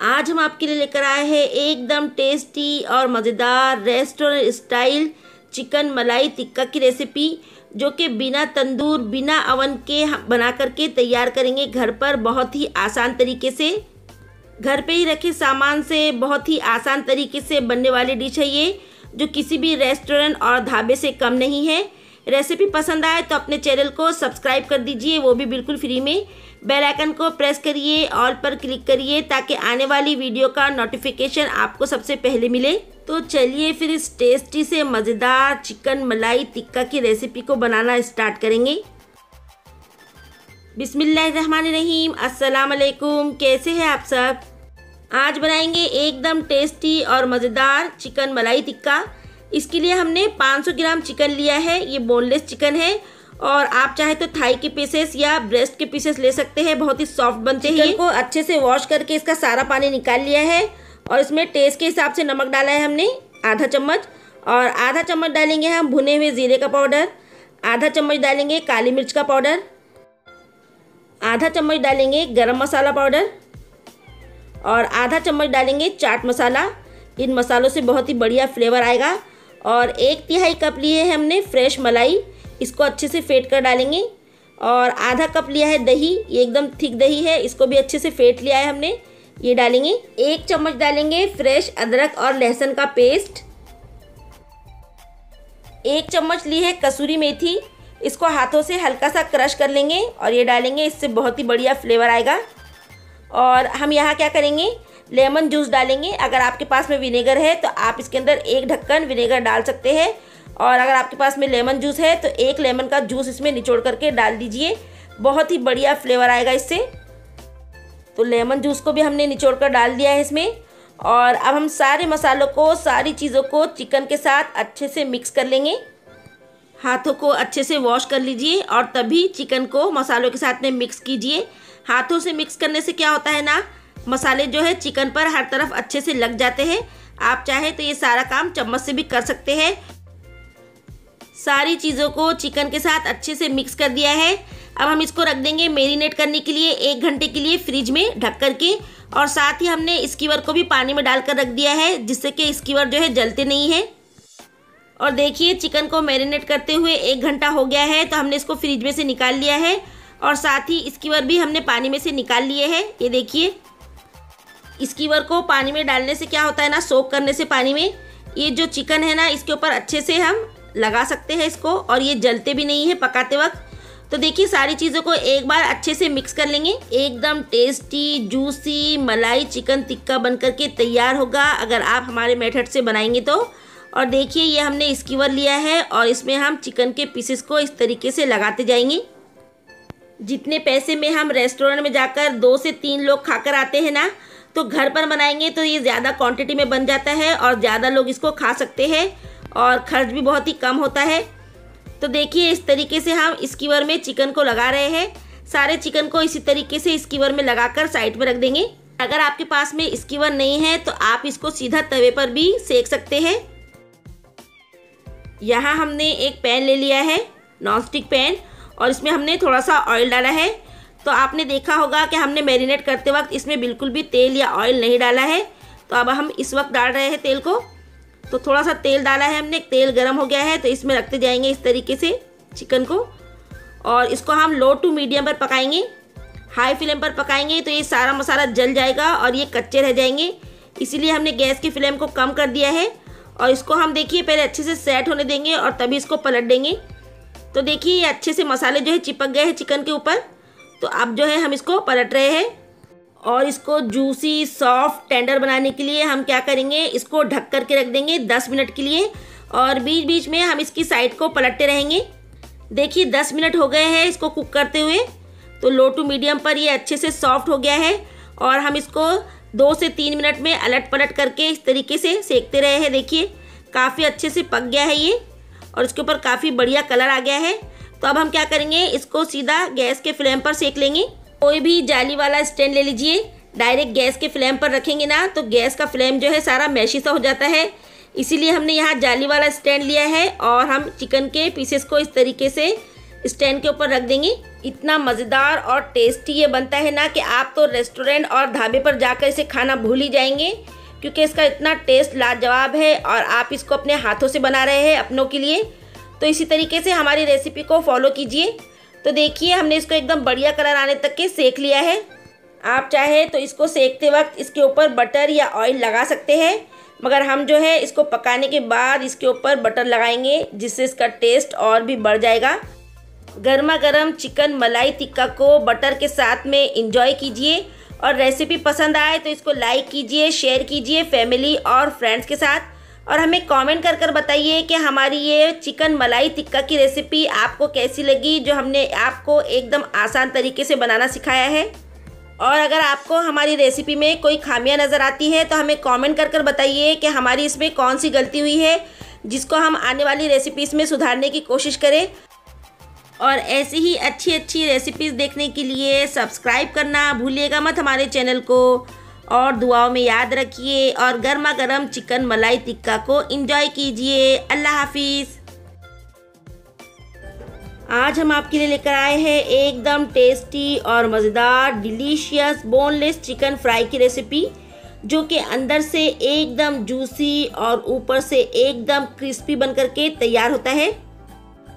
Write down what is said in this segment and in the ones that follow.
आज हम आपके लिए लेकर आए हैं एकदम टेस्टी और मज़ेदार रेस्टोरेंट स्टाइल चिकन मलाई टिक्का की रेसिपी, जो कि बिना तंदूर, बिना अवन के बना करके तैयार करेंगे घर पर बहुत ही आसान तरीके से। घर पे ही रखे सामान से बहुत ही आसान तरीके से बनने वाली डिश है ये, जो किसी भी रेस्टोरेंट और ढाबे से कम नहीं है। रेसिपी पसंद आए तो अपने चैनल को सब्सक्राइब कर दीजिए, वो भी बिल्कुल फ्री में। बेल आइकन को प्रेस करिए, ऑल पर क्लिक करिए, ताकि आने वाली वीडियो का नोटिफिकेशन आपको सबसे पहले मिले। तो चलिए फिर इस टेस्टी से मज़ेदार चिकन मलाई टिक्का की रेसिपी को बनाना स्टार्ट करेंगे। बिसमीम अस्सलाम वालेकुम कैसे हैं आप सब? आज बनाएँगे एकदम टेस्टी और मज़ेदार चिकन मलाई टिक्का। इसके लिए हमने 500 ग्राम चिकन लिया है, ये बोनलेस चिकन है। और आप चाहे तो थाई के पीसेस या ब्रेस्ट के पीसेस ले सकते हैं, बहुत ही सॉफ्ट बनते हैं चिकन को अच्छे से वॉश करके इसका सारा पानी निकाल लिया है और इसमें टेस्ट के हिसाब से नमक डाला है हमने, आधा चम्मच। और आधा चम्मच डालेंगे हम भुने हुए ज़ीरे का पाउडर आधा चम्मच डालेंगे काली मिर्च का पाउडर आधा चम्मच डालेंगे गरम मसाला पाउडर और आधा चम्मच डालेंगे चाट मसाला। इन मसालों से बहुत ही बढ़िया फ्लेवर आएगा। और एक तिहाई कप लिए है हमने फ्रेश मलाई। इसको अच्छे से फेंट कर डालेंगे। और आधा कप लिया है दही, ये एकदम थिक दही है, इसको भी अच्छे से फेंट लिया है हमने। ये डालेंगे। एक चम्मच डालेंगे फ्रेश अदरक और लहसुन का पेस्ट। एक चम्मच ली है कसूरी मेथी। इसको हाथों से हल्का सा क्रश कर लेंगे और ये डालेंगे, इससे बहुत ही बढ़िया फ्लेवर आएगा। और हम यहाँ क्या करेंगे? लेमन जूस डालेंगे। अगर आपके पास में विनेगर है तो आप इसके अंदर एक ढक्कन विनेगर डाल सकते हैं। और अगर आपके पास में लेमन जूस है तो एक लेमन का जूस इसमें निचोड़ करके डाल दीजिए। बहुत ही बढ़िया फ्लेवर आएगा इससे। तो लेमन जूस को भी हमने निचोड़ कर डाल दिया है इसमें। और अब हम सारे मसालों को, सारी चीज़ों को चिकन के साथ अच्छे से मिक्स कर लेंगे। हाथों को अच्छे से वॉश कर लीजिए और तभी चिकन को मसालों के साथ में मिक्स कीजिए। हाथों से मिक्स करने से क्या होता है ना, मसाले जो है चिकन पर हर तरफ़ अच्छे से लग जाते हैं। आप चाहे तो ये सारा काम चम्मच से भी कर सकते हैं। सारी चीज़ों को चिकन के साथ अच्छे से मिक्स कर दिया है। अब हम इसको रख देंगे मेरीनेट करने के लिए एक घंटे के लिए फ्रिज में ढक कर के और साथ ही हमने स्कीवर को भी पानी में डालकर रख दिया है, जिससे कि स्कीवर जो है जलते नहीं है। और देखिए, चिकन को मैरिनेट करते हुए एक घंटा हो गया है तो हमने इसको फ्रिज में से निकाल लिया है। और साथ ही स्कीवर भी हमने पानी में से निकाल लिए है। ये देखिए स्कीवर को पानी में डालने से क्या होता है ना, सोक करने से पानी में। ये जो चिकन है ना, इसके ऊपर अच्छे से हम लगा सकते हैं इसको और ये जलते भी नहीं है पकाते वक्त। तो देखिए, सारी चीज़ों को एक बार अच्छे से मिक्स कर लेंगे। एकदम tasty, juicy, malai, chicken tikka बन करके तैयार होगा अगर आप हमारे मेथड से बनाएँगे तो। और देखिए, ये हमने स्कीवर लिया है और इसमें हम चिकन के पीसेस को इस तरीके से लगाते जाएँगे। जितने पैसे में हम रेस्टोरेंट में जाकर दो से तीन लोग खाकर आते हैं ना तो घर पर बनाएँगे तो ये ज़्यादा क्वांटिटी में बन जाता है और ज़्यादा लोग इसको खा सकते हैं और खर्च भी बहुत ही कम होता है। तो देखिए, इस तरीके से हम स्कीवर में चिकन को लगा रहे हैं। सारे चिकन को इसी तरीके से स्कीवर में लगाकर साइड में रख देंगे। अगर आपके पास में स्कीवर नहीं है तो आप इसको सीधा तवे पर भी सेक सकते हैं। यहाँ हमने एक पैन ले लिया है नॉनस्टिक पैन और इसमें हमने थोड़ा सा ऑयल डाला है। तो आपने देखा होगा कि हमने मैरिनेट करते वक्त इसमें बिल्कुल भी तेल या ऑयल नहीं डाला है। तो अब हम इस वक्त डाल रहे हैं तेल को। तो थोड़ा सा तेल डाला है हमने, तेल गर्म हो गया है तो इसमें रखते जाएँगे इस तरीके से चिकन को। और इसको हम लो टू मीडियम पर पकाएँगे। हाई फ्लेम पर पकाएँगे तो ये सारा मसाला जल जाएगा और ये कच्चे रह जाएँगे। इसीलिए हमने गैस की फ्लेम को कम कर दिया है। और इसको हम देखिए, पहले अच्छे से सेट होने देंगे और तभी इसको पलट देंगे। तो देखिए, ये अच्छे से मसाले जो है चिपक गए हैं चिकन के ऊपर। तो अब जो है हम इसको पलट रहे हैं और इसको जूसी सॉफ्ट टेंडर बनाने के लिए हम क्या करेंगे? इसको ढक कर के रख देंगे दस मिनट के लिए और बीच बीच में हम इसकी साइड को पलटते रहेंगे। देखिए, दस मिनट हो गए हैं इसको कुक करते हुए। तो लो टू मीडियम पर ये अच्छे से सॉफ्ट हो गया है और हम इसको दो से तीन मिनट में अलट पलट करके इस तरीके से सेकते रहे हैं। देखिए, काफ़ी अच्छे से पक गया है ये और इसके ऊपर काफ़ी बढ़िया कलर आ गया है। तो अब हम क्या करेंगे? इसको सीधा गैस के फ्लेम पर सेक लेंगे। कोई भी जाली वाला स्टैंड ले लीजिए। डायरेक्ट गैस के फ्लेम पर रखेंगे ना तो गैस का फ्लेम जो है सारा मैशी सा हो जाता है। इसीलिए हमने यहाँ जाली वाला स्टैंड लिया है और हम चिकन के पीसेस को इस तरीके से स्टैंड के ऊपर रख देंगे। इतना मज़ेदार और टेस्टी ये बनता है ना कि आप तो रेस्टोरेंट और ढाबे पर जाकर इसे खाना भूल ही जाएँगे, क्योंकि इसका इतना टेस्ट लाजवाब है और आप इसको अपने हाथों से बना रहे हैं अपनों के लिए। तो इसी तरीके से हमारी रेसिपी को फॉलो कीजिए। तो देखिए, हमने इसको एकदम बढ़िया कलर आने तक के सेक लिया है। आप चाहे तो इसको सेकते वक्त इसके ऊपर बटर या ऑयल लगा सकते हैं। मगर हम जो है इसको पकाने के बाद इसके ऊपर बटर लगाएँगे, जिससे इसका टेस्ट और भी बढ़ जाएगा। गर्मा गर्म चिकन मलाई टिक्का को बटर के साथ में इंजॉय कीजिए। और रेसिपी पसंद आए तो इसको लाइक कीजिए शेयर कीजिए फैमिली और फ्रेंड्स के साथ। और हमें कमेंट कर कर बताइए कि हमारी ये चिकन मलाई टिक्का की रेसिपी आपको कैसी लगी, जो हमने आपको एकदम आसान तरीके से बनाना सिखाया है। और अगर आपको हमारी रेसिपी में कोई खामियाँ नज़र आती है तो हमें कमेंट कर कर बताइए कि हमारी इसमें कौन सी गलती हुई है, जिसको हम आने वाली रेसिपीज़ में सुधारने की कोशिश करें। और ऐसी ही अच्छी अच्छी रेसिपीज़ देखने के लिए सब्सक्राइब करना भूलिएगा मत हमारे चैनल को। और दुआओं में याद रखिए और गर्मा गर्म चिकन मलाई टिक्का को इंजॉय कीजिए। अल्लाह हाफिज़। आज हम आपके लिए लेकर आए हैं एकदम टेस्टी और मज़ेदार डिलीशियस बोनलेस चिकन फ्राई की रेसिपी जो कि अंदर से एकदम जूसी और ऊपर से एकदम क्रिस्पी बन करके तैयार होता है।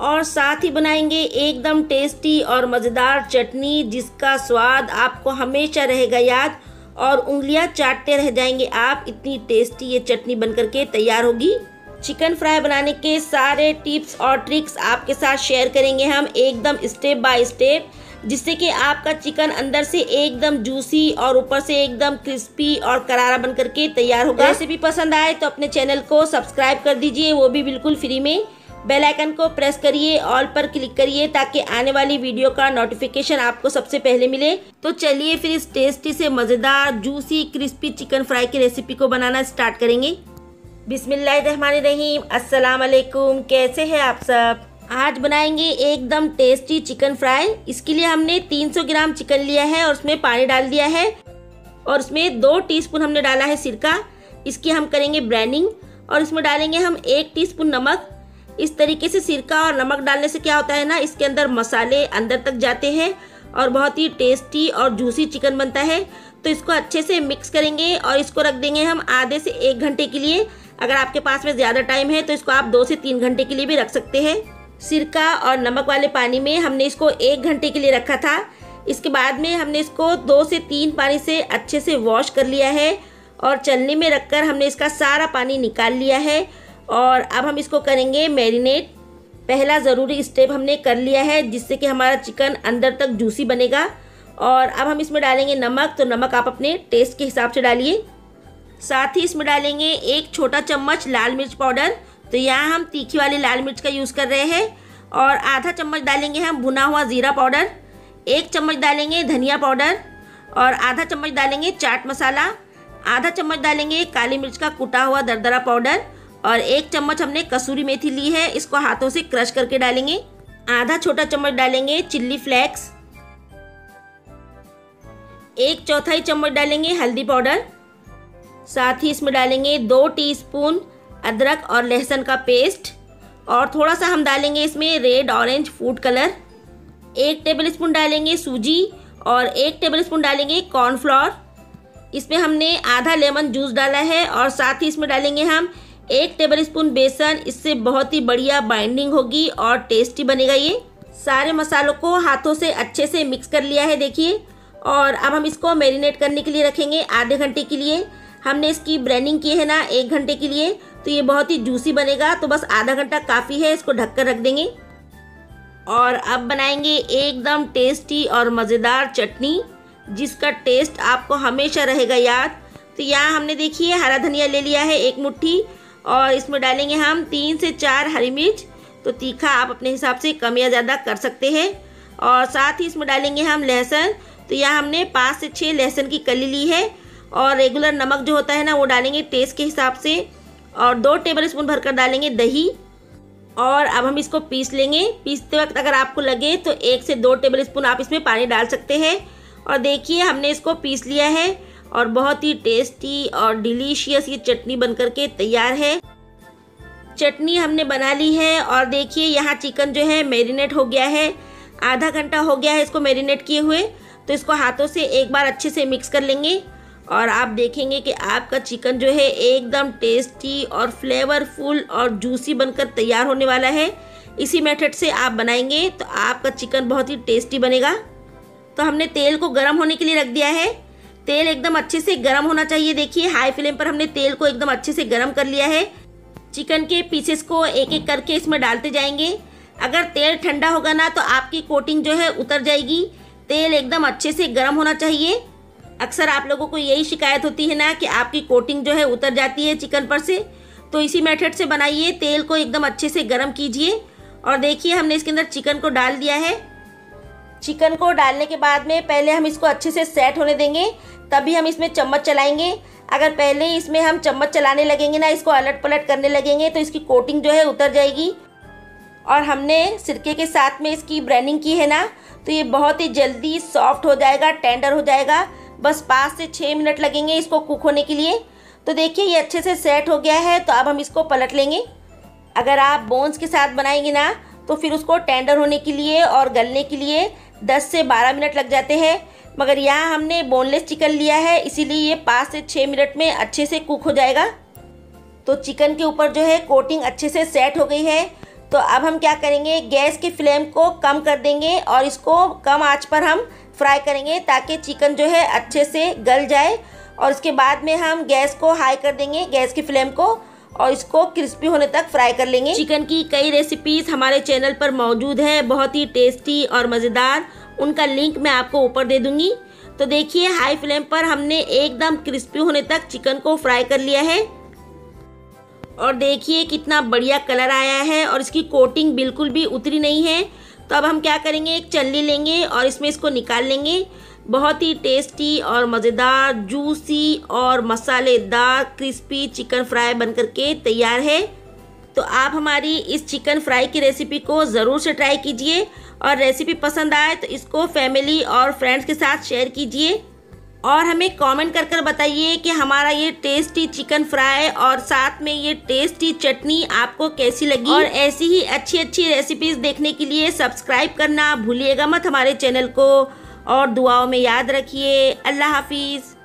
और साथ ही बनाएँगे एकदम टेस्टी और मज़ेदार चटनी, जिसका स्वाद आपको हमेशा रहेगा याद। और उंगलियाँ चाटते रह जाएँगे। आप इतनी टेस्टी ये चटनी बन करके तैयार होगी। चिकन फ्राई बनाने के सारे टिप्स और ट्रिक्स आपके साथ शेयर करेंगे हम एकदम स्टेप बाय स्टेप जिससे कि आपका चिकन अंदर से एकदम जूसी और ऊपर से एकदम क्रिस्पी और करारा बन करके तैयार होगा। रेसिपी पसंद आए तो अपने चैनल को सब्सक्राइब कर दीजिए वो भी बिल्कुल फ्री में। बेल आइकन को प्रेस करिए, ऑल पर क्लिक करिए, ताकि आने वाली वीडियो का नोटिफिकेशन आपको सबसे पहले मिले। तो चलिए फिर इस टेस्टी से मज़ेदार जूसी क्रिस्पी चिकन फ्राई की रेसिपी को बनाना स्टार्ट करेंगे। अस्सलाम वालेकुम कैसे हैं आप सब? आज बनाएँगे एकदम टेस्टी चिकन फ्राई इसके लिए हमने 300 ग्राम चिकन लिया है और उसमें पानी डाल दिया है। और उसमें दो टीस्पून हमने डाला है सिरका। इसकी हम करेंगे ब्रांडिंग और इसमें डालेंगे हम एक टीस्पून नमक। इस तरीके से सिरका और नमक डालने से क्या होता है ना, इसके अंदर मसाले अंदर तक जाते हैं और बहुत ही टेस्टी और जूसी चिकन बनता है। तो इसको अच्छे से मिक्स करेंगे और इसको रख देंगे हम आधे से एक घंटे के लिए। अगर आपके पास में ज़्यादा टाइम है तो इसको आप दो से तीन घंटे के लिए भी रख सकते हैं। सिरका और नमक वाले पानी में हमने इसको एक घंटे के लिए रखा था। इसके बाद में हमने इसको दो से तीन पानी से अच्छे से वॉश कर लिया है और चलने में रखकर हमने इसका सारा पानी निकाल लिया है। और अब हम इसको करेंगे मैरिनेट। पहला ज़रूरी स्टेप हमने कर लिया है, जिससे कि हमारा चिकन अंदर तक जूसी बनेगा। और अब हम इसमें डालेंगे नमक तो नमक आप अपने टेस्ट के हिसाब से डालिए। साथ ही इसमें डालेंगे एक छोटा चम्मच लाल मिर्च पाउडर। तो यहाँ हम तीखी वाली लाल मिर्च का यूज़ कर रहे हैं। और आधा चम्मच डालेंगे हम भुना हुआ ज़ीरा पाउडर। एक चम्मच डालेंगे धनिया पाउडर। और आधा चम्मच डालेंगे चाट मसाला। आधा चम्मच डालेंगे काली मिर्च का कुटा हुआ दरदरा पाउडर। और एक चम्मच हमने कसूरी मेथी ली है, इसको हाथों से क्रश करके डालेंगे। आधा छोटा चम्मच डालेंगे चिल्ली फ्लेक्स। एक चौथाई चम्मच डालेंगे हल्दी पाउडर। साथ ही इसमें डालेंगे दो टीस्पून अदरक और लहसुन का पेस्ट। और थोड़ा सा हम डालेंगे इसमें रेड ऑरेंज फ़ूड कलर। एक टेबल स्पून डालेंगे सूजी और एक टेबल स्पून डालेंगे कॉर्नफ्लोर। इसमें हमने आधा लेमन जूस डाला है और साथ ही इसमें डालेंगे हम एक टेबल स्पून बेसन, इससे बहुत ही बढ़िया बाइंडिंग होगी और टेस्टी बनेगा ये। सारे मसालों को हाथों से अच्छे से मिक्स कर लिया है, देखिए। और अब हम इसको मैरिनेट करने के लिए रखेंगे आधे घंटे के लिए। हमने इसकी ब्रेनिंग की है ना एक घंटे के लिए तो ये बहुत ही जूसी बनेगा। तो बस आधा घंटा काफ़ी है, इसको ढककर रख देंगे। और अब बनाएँगे एकदम टेस्टी और मज़ेदार चटनी, जिसका टेस्ट आपको हमेशा रहेगा याद। तो यहाँ हमने देखिए हरा धनिया ले लिया है एक मुट्ठी। और इसमें डालेंगे हम तीन से चार हरी मिर्च। तो तीखा आप अपने हिसाब से कम या ज़्यादा कर सकते हैं। और साथ ही इसमें डालेंगे हम लहसुन। तो यहाँ हमने पाँच से छः लहसुन की कली ली है। और रेगुलर नमक जो होता है ना, वो डालेंगे टेस्ट के हिसाब से। और दो टेबल स्पून भरकर डालेंगे दही। और अब हम इसको पीस लेंगे। पीसते वक्त अगर आपको लगे तो एक से दो टेबल स्पून आप इसमें पानी डाल सकते हैं। और देखिए हमने इसको पीस लिया है। और बहुत ही टेस्टी और डिलीशियस ये चटनी बनकर के तैयार है। चटनी हमने बना ली है और देखिए यहाँ चिकन जो है मेरीनेट हो गया है। आधा घंटा हो गया है इसको मेरीनेट किए हुए तो इसको हाथों से एक बार अच्छे से मिक्स कर लेंगे और आप देखेंगे कि आपका चिकन जो है एकदम टेस्टी और फ्लेवरफुल और जूसी बनकर तैयार होने वाला है। इसी मेथड से आप बनाएँगे तो आपका चिकन बहुत ही टेस्टी बनेगा। तो हमने तेल को गर्म होने के लिए रख दिया है। तेल एकदम अच्छे से गर्म होना चाहिए। देखिए हाई फ्लेम पर हमने तेल को एकदम अच्छे से गर्म कर लिया है। चिकन के पीसेस को एक एक करके इसमें डालते जाएँगे। अगर तेल ठंडा होगा ना तो आपकी कोटिंग जो है उतर जाएगी। तेल एकदम अच्छे से गर्म होना चाहिए। अक्सर आप लोगों को यही शिकायत होती है ना कि आपकी कोटिंग जो है उतर जाती है चिकन पर से। तो इसी मेथड से बनाइए। तेल को एकदम अच्छे से गर्म कीजिए। और देखिए, हमने इसके अंदर चिकन को डाल दिया है। चिकन को डालने के बाद में पहले हम इसको अच्छे से सेट होने देंगे, तभी हम इसमें चम्मच चलाएँगे। अगर पहले इसमें हम चम्मच चलाने लगेंगे ना, इसको अलट पलट करने लगेंगे तो इसकी कोटिंग जो है उतर जाएगी। और हमने सिरके के साथ में इसकी ब्रांडिंग की है ना तो ये बहुत ही जल्दी सॉफ्ट हो जाएगा टेंडर हो जाएगा। बस पाँच से छः मिनट लगेंगे इसको कुक होने के लिए। तो देखिए, ये अच्छे से सेट हो गया है तो अब हम इसको पलट लेंगे। अगर आप बोन्स के साथ बनाएँगे ना तो फिर उसको टेंडर होने के लिए और गलने के लिए 10 से 12 मिनट लग जाते हैं। मगर यहाँ हमने बोनलेस चिकन लिया है, इसीलिए ये पाँच से छः मिनट में अच्छे से कुक हो जाएगा। तो चिकन के ऊपर जो है कोटिंग अच्छे से सेट हो गई है। तो अब हम क्या करेंगे, गैस की फ्लेम को कम कर देंगे और इसको कम आँच पर हम फ्राई करेंगे ताकि चिकन जो है अच्छे से गल जाए। और उसके बाद में हम गैस को हाई कर देंगे, गैस की फ्लेम को। और इसको क्रिस्पी होने तक फ्राई कर लेंगे। चिकन की कई रेसिपीज़ हमारे चैनल पर मौजूद है, बहुत ही टेस्टी और मज़ेदार। उनका लिंक मैं आपको ऊपर दे दूँगी। तो देखिए हाई फ्लेम पर हमने एकदम क्रिस्पी होने तक चिकन को फ्राई कर लिया है। और देखिए, कितना बढ़िया कलर आया है और इसकी कोटिंग बिल्कुल भी उतरी नहीं है। तो अब हम क्या करेंगे? एक चल्ली लेंगे और इसमें इसको निकाल लेंगे। बहुत ही टेस्टी और मज़ेदार जूसी और मसालेदार क्रिस्पी चिकन फ्राई बन के तैयार है। तो आप हमारी इस चिकन फ्राई की रेसिपी को ज़रूर से ट्राई कीजिए और रेसिपी पसंद आए तो इसको फैमिली और फ्रेंड्स के साथ शेयर कीजिए। और हमें कमेंट कर कर बताइए कि हमारा ये टेस्टी चिकन फ्राई और साथ में ये टेस्टी चटनी आपको कैसी लगी। और ऐसी ही अच्छी अच्छी रेसिपीज़ देखने के लिए सब्सक्राइब करना भूलिएगा मत हमारे चैनल को। और दुआओं में याद रखिए। अल्लाह हाफिज़।